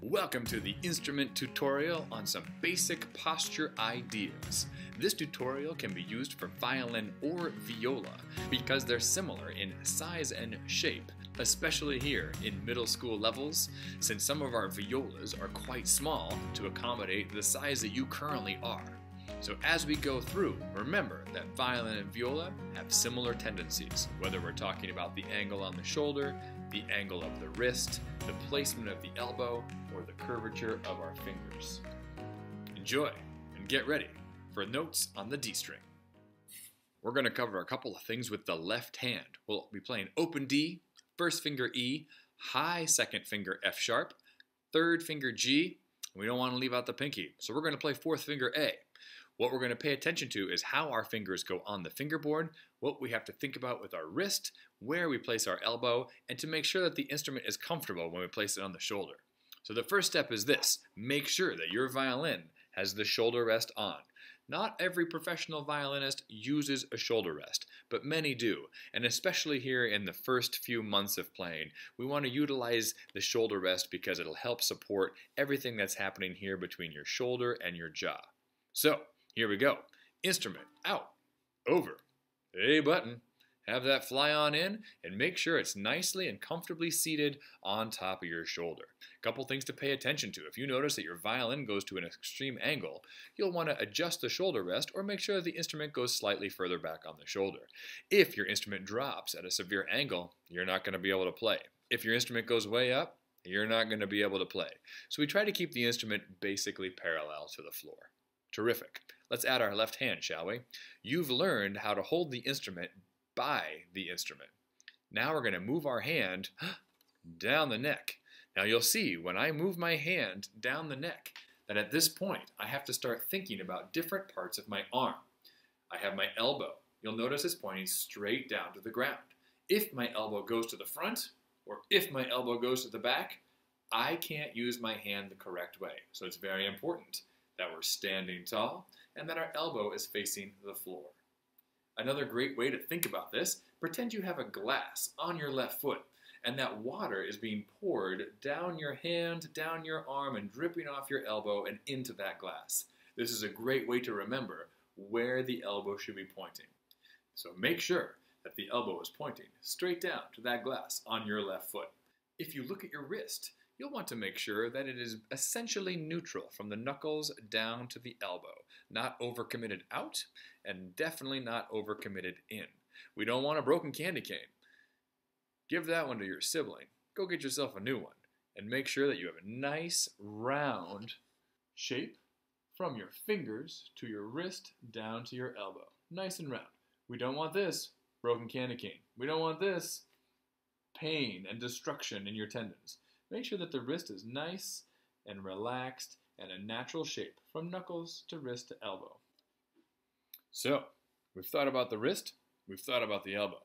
Welcome to the instrument tutorial on some basic posture ideas. This tutorial can be used for violin or viola because they're similar in size and shape, especially here in middle school levels, since some of our violas are quite small to accommodate the size that you currently are. So as we go through, remember that violin and viola have similar tendencies, whether we're talking about the angle on the shoulder, the angle of the wrist, the placement of the elbow, or the curvature of our fingers. Enjoy and get ready for notes on the D string. We're going to cover a couple of things with the left hand. We'll be playing open D, first finger E, high second finger F sharp, third finger G. We don't want to leave out the pinky, so we're going to play fourth finger A. What we're going to pay attention to is how our fingers go on the fingerboard, what we have to think about with our wrist, where we place our elbow, and to make sure that the instrument is comfortable when we place it on the shoulder. So the first step is this, make sure that your violin has the shoulder rest on. Not every professional violinist uses a shoulder rest, but many do. And especially here in the first few months of playing, we want to utilize the shoulder rest because it'll help support everything that's happening here between your shoulder and your jaw. So, here we go. Instrument out, over, A button. Have that fly on in and make sure it's nicely and comfortably seated on top of your shoulder. A couple things to pay attention to. If you notice that your violin goes to an extreme angle, you'll want to adjust the shoulder rest or make sure that the instrument goes slightly further back on the shoulder. If your instrument drops at a severe angle, you're not going to be able to play. If your instrument goes way up, you're not going to be able to play. So we try to keep the instrument basically parallel to the floor. Terrific. Let's add our left hand, shall we? You've learned how to hold the instrument by the instrument. Now we're going to move our hand down the neck. Now you'll see when I move my hand down the neck that at this point I have to start thinking about different parts of my arm. I have my elbow. You'll notice it's pointing straight down to the ground. If my elbow goes to the front or if my elbow goes to the back, I can't use my hand the correct way. So it's very important that we're standing tall and that our elbow is facing the floor. Another great way to think about this, pretend you have a glass on your left foot and that water is being poured down your hand, down your arm, and dripping off your elbow and into that glass. This is a great way to remember where the elbow should be pointing. So make sure that the elbow is pointing straight down to that glass on your left foot. If you look at your wrist, you'll want to make sure that it is essentially neutral from the knuckles down to the elbow, not overcommitted out and definitely not overcommitted in. We don't want a broken candy cane. Give that one to your sibling. Go get yourself a new one and make sure that you have a nice round shape from your fingers to your wrist down to your elbow. Nice and round. We don't want this broken candy cane. We don't want this pain and destruction in your tendons. Make sure that the wrist is nice and relaxed and a natural shape from knuckles to wrist to elbow. So, we've thought about the wrist, we've thought about the elbow.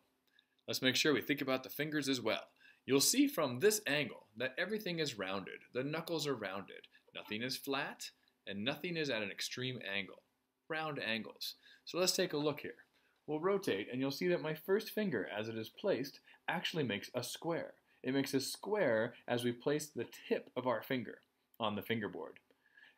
Let's make sure we think about the fingers as well. You'll see from this angle that everything is rounded. The knuckles are rounded. Nothing is flat and nothing is at an extreme angle. Round angles. So let's take a look here. We'll rotate and you'll see that my first finger as it is placed actually makes a square. It makes a square as we place the tip of our finger on the fingerboard.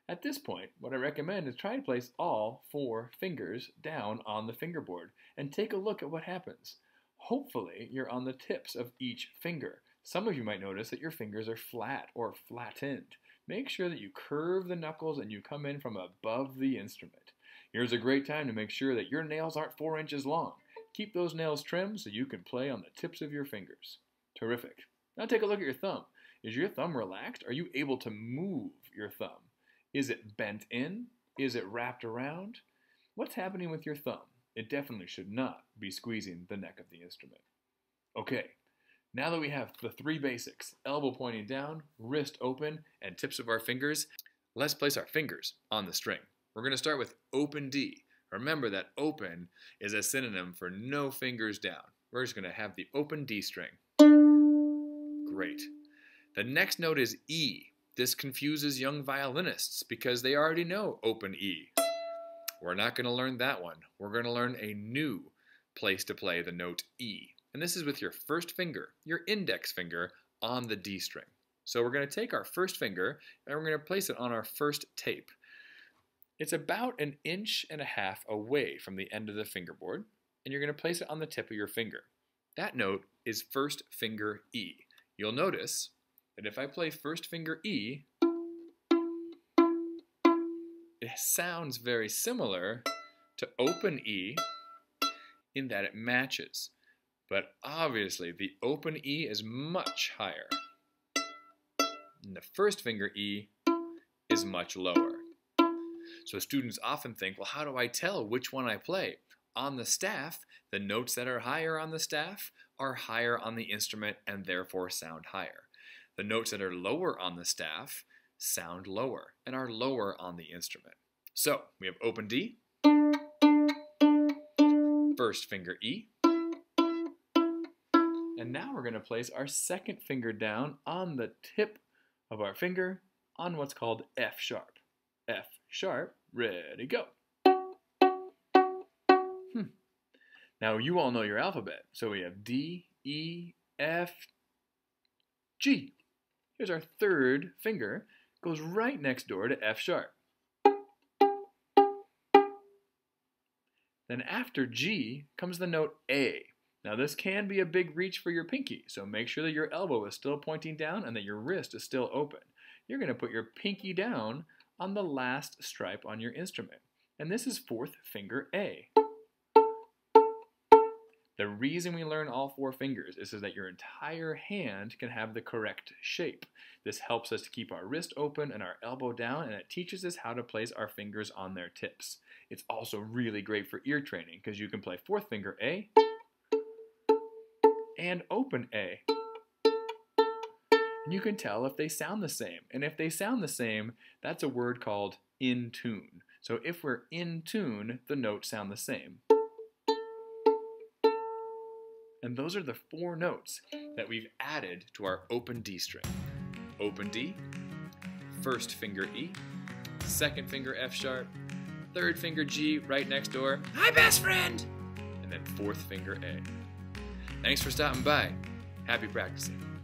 At this point, what I recommend is try to place all four fingers down on the fingerboard and take a look at what happens. Hopefully, you're on the tips of each finger. Some of you might notice that your fingers are flat or flattened. Make sure that you curve the knuckles and you come in from above the instrument. Here's a great time to make sure that your nails aren't four inches long. Keep those nails trimmed so you can play on the tips of your fingers. Terrific. Now take a look at your thumb. Is your thumb relaxed? Are you able to move your thumb? Is it bent in? Is it wrapped around? What's happening with your thumb? It definitely should not be squeezing the neck of the instrument. Okay, now that we have the three basics, elbow pointing down, wrist open, and tips of our fingers, let's place our fingers on the string. We're going to start with open D. Remember that open is a synonym for no fingers down. We're just going to have the open D string. Great. The next note is E. This confuses young violinists because they already know open E. We're not going to learn that one. We're going to learn a new place to play the note E. And this is with your first finger, your index finger, on the D string. So we're going to take our first finger and we're going to place it on our first tape. It's about an inch and a half away from the end of the fingerboard, and you're going to place it on the tip of your finger. That note is first finger E. You'll notice that if I play first finger E, it sounds very similar to open E in that it matches. But obviously, the open E is much higher. And the first finger E is much lower. So students often think, well, how do I tell which one I play? On the staff, the notes that are higher on the staff are higher on the instrument and therefore sound higher. The notes that are lower on the staff sound lower and are lower on the instrument. So we have open D, first finger E, and now we're going to place our second finger down on the tip of our finger on what's called F sharp. F sharp, ready, go. Hmm. Now you all know your alphabet. So we have D, E, F, G. Here's our third finger. Goes right next door to F sharp. Then after G comes the note A. Now this can be a big reach for your pinky, so make sure that your elbow is still pointing down and that your wrist is still open. You're going to put your pinky down on the last stripe on your instrument. And this is fourth finger A. The reason we learn all four fingers is so that your entire hand can have the correct shape. This helps us to keep our wrist open and our elbow down, and it teaches us how to place our fingers on their tips. It's also really great for ear training because you can play fourth finger A and open A. And you can tell if they sound the same. And if they sound the same, that's a word called in tune. So if we're in tune, the notes sound the same. And those are the four notes that we've added to our open D string. Open D, first finger E, second finger F sharp, third finger G right next door, hi best friend, and then fourth finger A. Thanks for stopping by. Happy practicing.